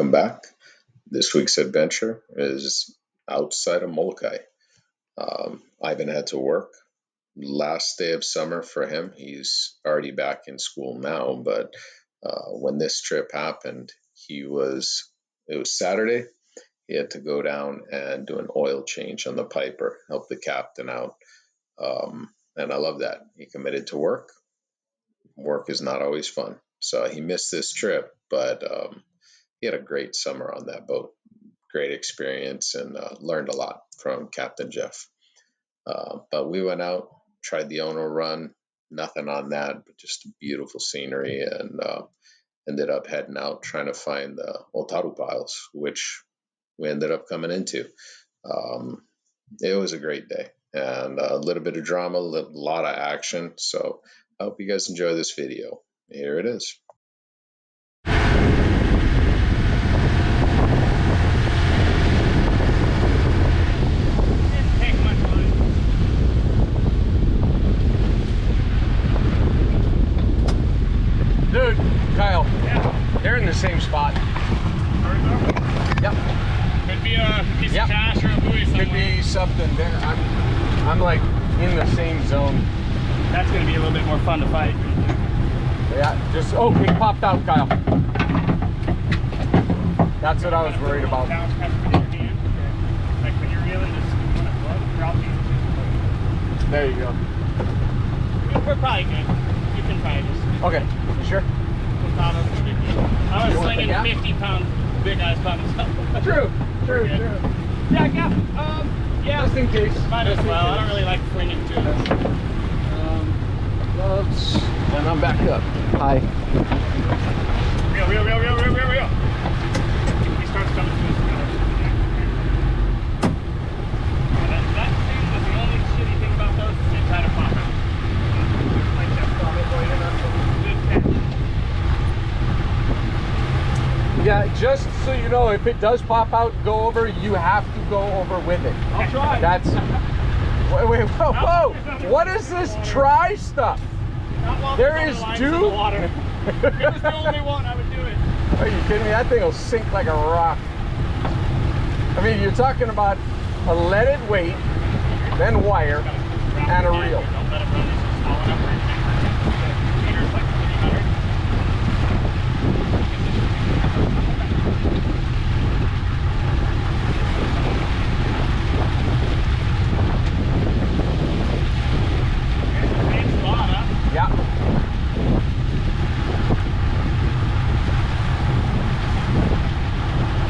welcome back. This week's adventure is outside of Molokai. Um, Ivan had to work. Last day of summer for him. He's already back in school now, but uh, when this trip happened, he was, it was Saturday. He had to go down and do an oil change on the Piper, help the captain out. Um, and I love that. He committed to work. Work is not always fun. So he missed this trip, but um, he had a great summer on that boat. Great experience and uh, learned a lot from Captain Jeff. Uh, but we went out, tried the Ono run, nothing on that, but just beautiful scenery, and uh, ended up heading out trying to find the Otaru piles, which we ended up coming into. Um, it was a great day and a little bit of drama, a lot of action. So I hope you guys enjoy this video. Here it is. Dude, Kyle. Yeah. They're in the same spot. Yep. Could be a piece Yep. of cash or a buoy somewhere. Could be something there. I'm, I'm like in the same zone. That's gonna be a little bit more fun to fight. Yeah, just, oh, he popped out, Kyle. That's what I was worried about. Bounce kind of within your hand. Like when you're reeling, just when it floats, drop it. There you go. We're probably good. You can try this. Okay, you sure? Without us, no big deal. I was slinging 50 pound big eyes by myself. True, true, true. Yeah, gap. Um, yeah. Just in case. Might as well. I don't really like swinging too. Um, gloves. And I'm back up. Hi. Reel, reel, reel, reel, reel, reel, reel. He starts coming to us. That, that thing was the only shitty thing about those is they try to pop out. Like that vomit going in, that's a good catch. Yeah, just so you know, if it does pop out, go over, you have to go over with it. I'll try. That's. Wait, wait, whoa, whoa! What is this try stuff? There is dew? the water. If it was the only one, I would do it. Are you kidding me? That thing will sink like a rock. I mean, you're talking about a leaded weight, then wire, and a reel. Don't let it run. It's just small enough where you can- Meter's like 300. Here's the same spot, huh? Yeah.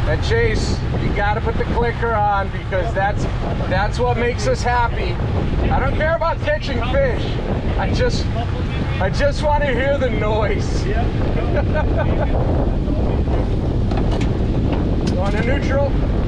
And Chase, you gotta clicker on because that's that's what makes us happy. I don't care about catching fish. I just I just want to hear the noise. Going to neutral.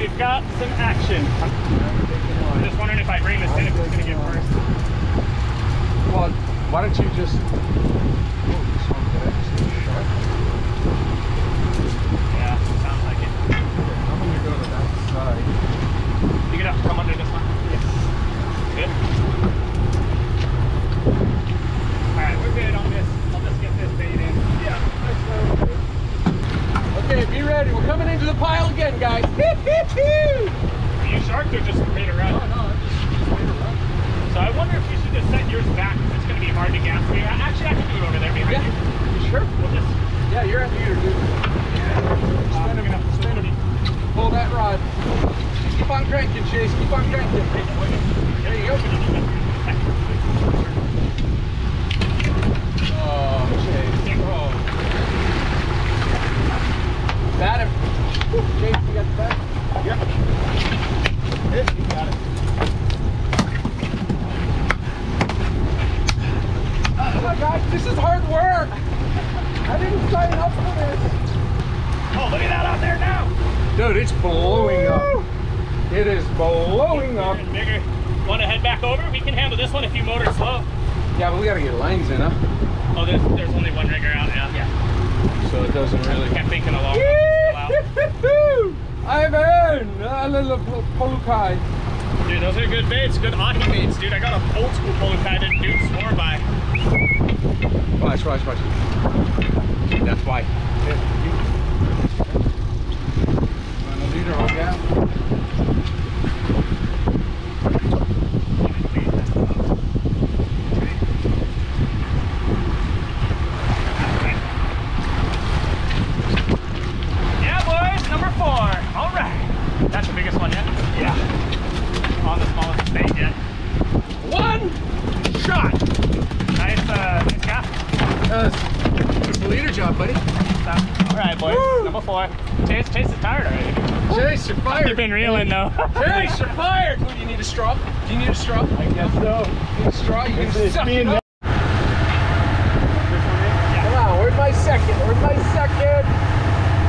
We've got some action. I'm just wondering if I bring this in, if it's gonna get worse. Well, why don't you just? Oh, yeah, sounds like it. I'm gonna go to that side. You have to come under this one? Yes. Good. Alright, we're good on this. I'll just get this bait in. Yeah. Okay, be ready. We're coming into the pile again, guys. Are you sharked or just made a run? Oh, so I wonder if you should just set yours back because it's going to be hard to gas. Maybe, actually, I can do it over there. Maybe. Yeah. You sure? We'll just. Yeah, you're at leader, dude. Uh, we're gonna spin it. Pull that rod. Keep on cranking, Chase. Keep on cranking. There you go. Oh, Chase. Oh. Got him. Chase, you got the bag? Yep. Yep, you got it. Oh my gosh, this is hard work. I didn't sign up for this. Oh, look at that out there now. Dude, it's blowing up. It is blowing up. Bigger and bigger. Want to head back over? We can handle this one if you motor slow. Yeah, but we gotta get lines in, huh? Oh, there's there's only one rigger out now. Yeah. So it doesn't really. Kept thinking along. Still out. Ivan! A little polukai. Dude, those are good baits. Good ahi baits, dude. I got a old school polukai that dude swore by. Watch, watch, watch. That's why. Want a leader on gas? Yeah, boys, number four. All right. That's the biggest one yet? Yeah. On the smallest bait yet. One shot! Nice, uh, nice cast. Uh, good leader job, buddy. All right, boys. Woo! Chase, Chase is tired already. Chase, you're fired. You've been reeling though. Chase, you're fired. Do you need a straw? Do you need a straw? I guess so. Need a straw? You can suck it up. Come on, where's my second? Where's my second?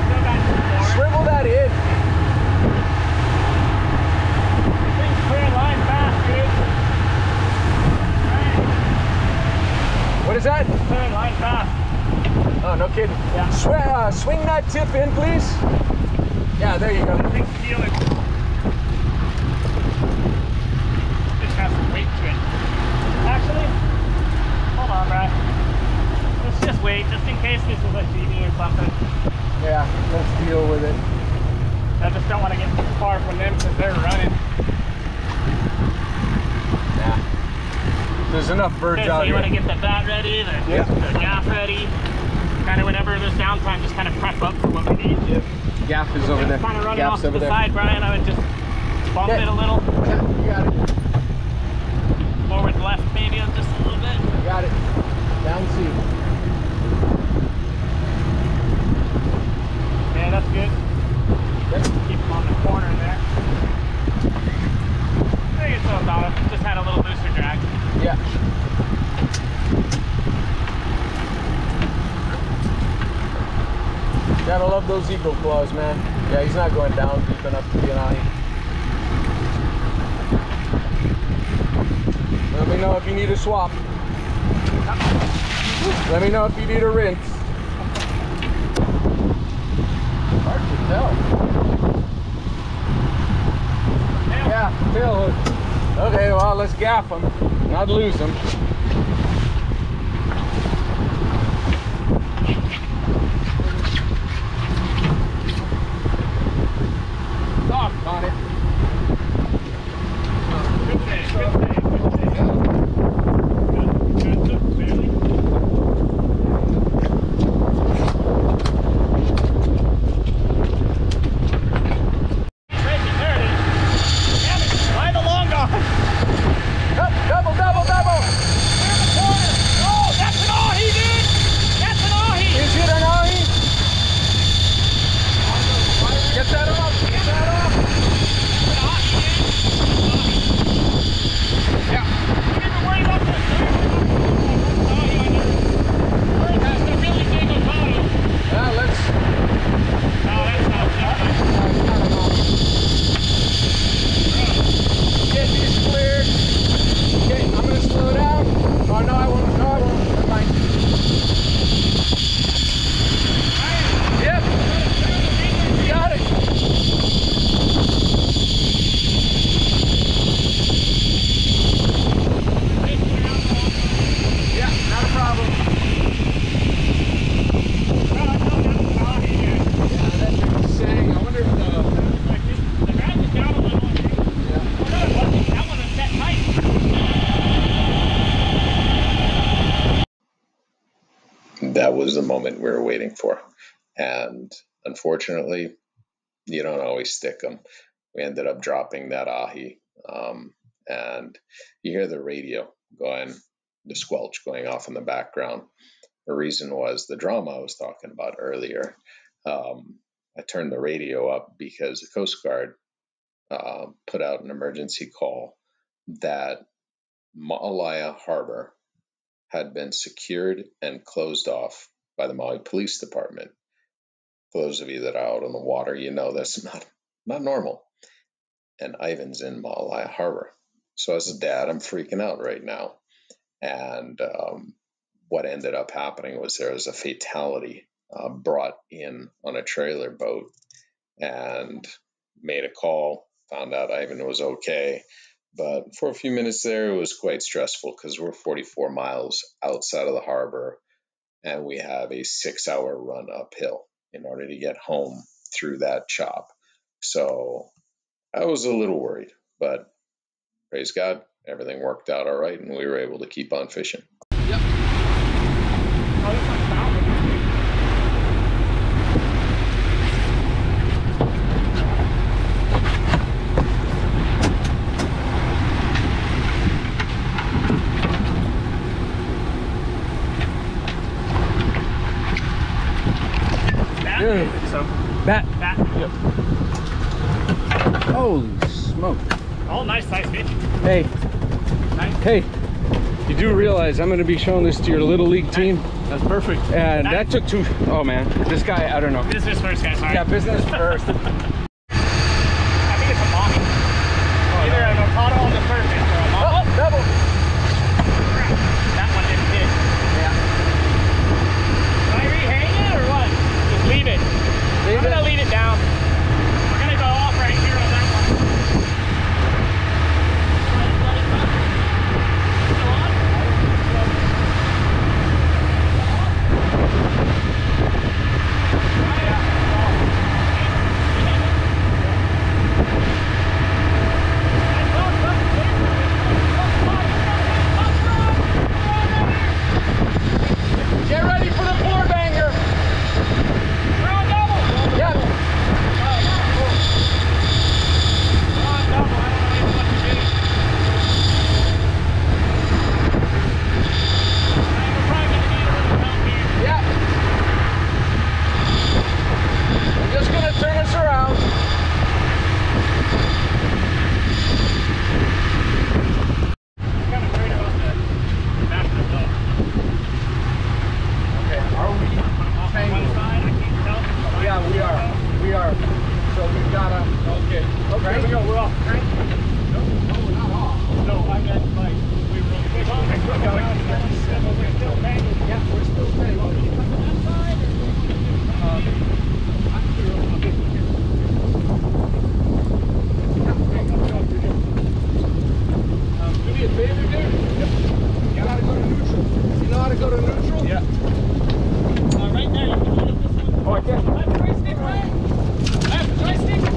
Still got four. Swivel that in. Things clear line fast, dude. What is that? Clearing line fast. Oh, no kidding. Yeah. Sw- uh, swing that in, please. Yeah, there you go. It. This has some weight to it. Actually, hold on, Brad. Let's just wait, just in case this is a TV or something. Yeah, let's deal with it. I just don't want to get too far from them because they're running. Yeah. There's enough birds Okay, so out you here. want to get the bat ready, the, Yeah. the gaff ready. Kind of whenever there's downtime, just kind of prep up for what we need. Yep. Gaff is over there. Kind of running Gaff's off to over the there. side, Brian. I would just bump Yeah. it a little. Yeah, you got it. Forward left, maybe just a little bit. You got it. Down C. Yeah, that's good. Yep. Keep them on the corner there. I think it's about it. Just had a little looser drag. Yeah. Gotta love those eagle claws, man. Yeah, he's not going down deep enough to be an. Let me know if you need a swap. Let me know if you need a rinse. Hard to tell. Yeah, tail hook. Okay, well, let's gaff him, not lose him. Dog on it. Good save, good save, good save. Good, good, good, barely. Racing, there it is. Damn it, why the long gone? Up, double, double, double. Was the moment we were waiting for. And unfortunately, you don't always stick them. We ended up dropping that ahi, um, and you hear the radio going, the squelch going off in the background. The reason was the drama I was talking about earlier. Um, I turned the radio up because the Coast Guard uh, put out an emergency call that Ma'alaea Harbor had been secured and closed off by the Maui Police Department. For those of you that are out on the water, you know that's not not normal. And Ivan's in Ma'alaea Harbor. So as a dad, I'm freaking out right now. And um, what ended up happening was there was a fatality uh, brought in on a trailer boat and made a call, found out Ivan was okay. But for a few minutes there, it was quite stressful because we're 44 miles outside of the harbor and we have a six hour run uphill in order to get home through that chop. So I was a little worried, but praise God, everything worked out all right and we were able to keep on fishing. Dude. So, Bat. that. Holy smoke. Oh, nice size fish. Hey, Nice. Hey. You do realize I'm going to be showing this to your little league team, That's perfect. and that took two. Oh man, this guy, I don't know. Business first, guys. Sorry. Yeah, business first. I think it's a mommy. Either an avocado on the surface or a mommy. Oh, double. Crap. That one didn't hit. Yeah. Can I rehang it or what? Just leave it. Leave I'm gonna it. leave it down. We're gonna go off right here on that one. Get ready for the floor banger. Yeah. Yeah. I'm just gonna turn us around. Okay, are we tangled? Yeah, we are. We are. So we gotta. Okay. Okay. Here we go, we're off. No, we're not off. No, I meant like, we were, we're still tangled. Yeah, we're still tangled. Um, do me a favor, dude. You know how to go to neutral. You know how to go to neutral? Yeah. Uh, right there, you can use this one. Oh, I can. Left joystick, right? Left joystick.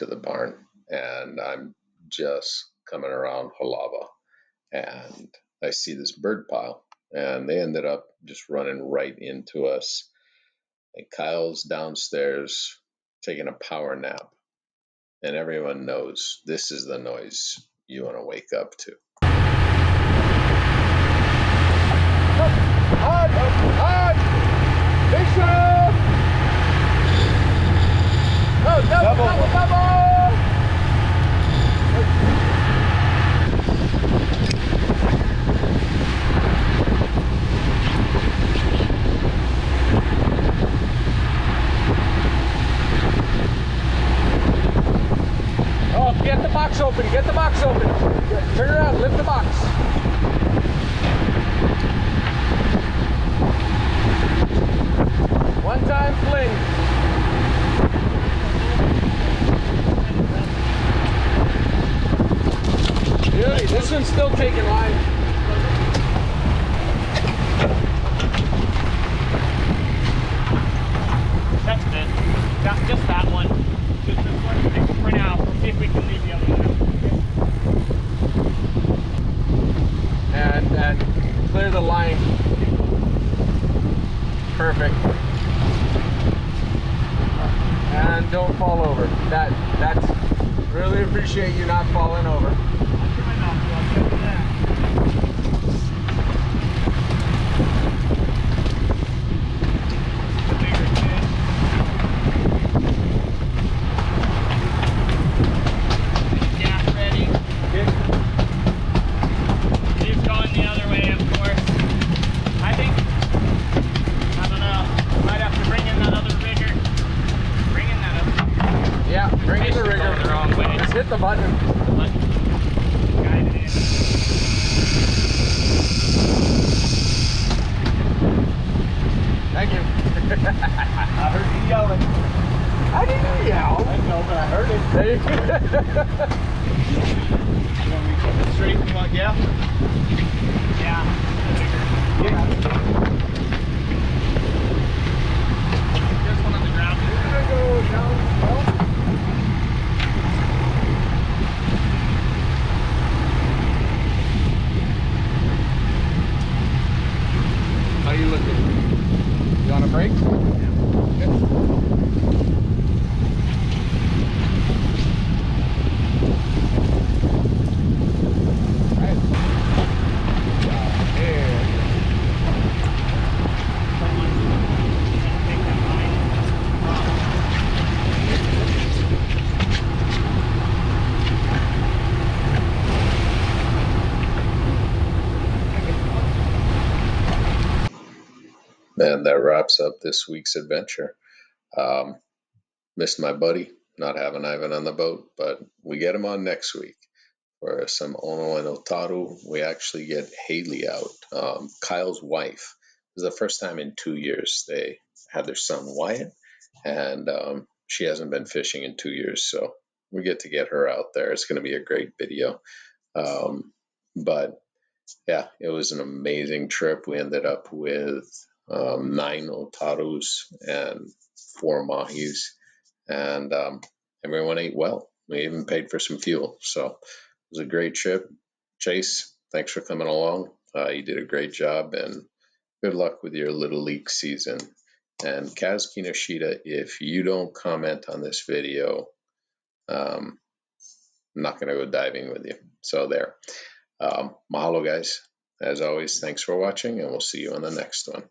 to the barn and I'm just coming around Halava and I see this bird pile and they ended up just running right into us. And Kyle's downstairs taking a power nap. And everyone knows this is the noise you want to wake up to. double. Get the box open, get the box clear the line. Perfect. And don't fall over. That that's really appreciate you not falling over. hit the button. Thank you. I heard you yelling. I didn't yell. I know, but I heard it. There you want me to keep it? You want, yeah? Yeah. Yeah. Just one on the ground. We're go down 12. Break? And that wraps up this week's adventure. Um, missed my buddy not having Ivan on the boat, but we get him on next week for some Ono and Otaru. We actually get Haley out, um, Kyle's wife. This is the first time in two years they had their son Wyatt, and um, she hasn't been fishing in two years, so we get to get her out there. It's going to be a great video. Um, but yeah, it was an amazing trip. We ended up with um, nine otarus and four mahis, and um, everyone ate well. We even paid for some fuel, so it was a great trip. Chase, thanks for coming along. Uh, you did a great job, and good luck with your little league season. And Kaz Kinoshita, if you don't comment on this video, um, I'm not going to go diving with you. So there. Um, mahalo, guys. As always, thanks for watching, and we'll see you on the next one.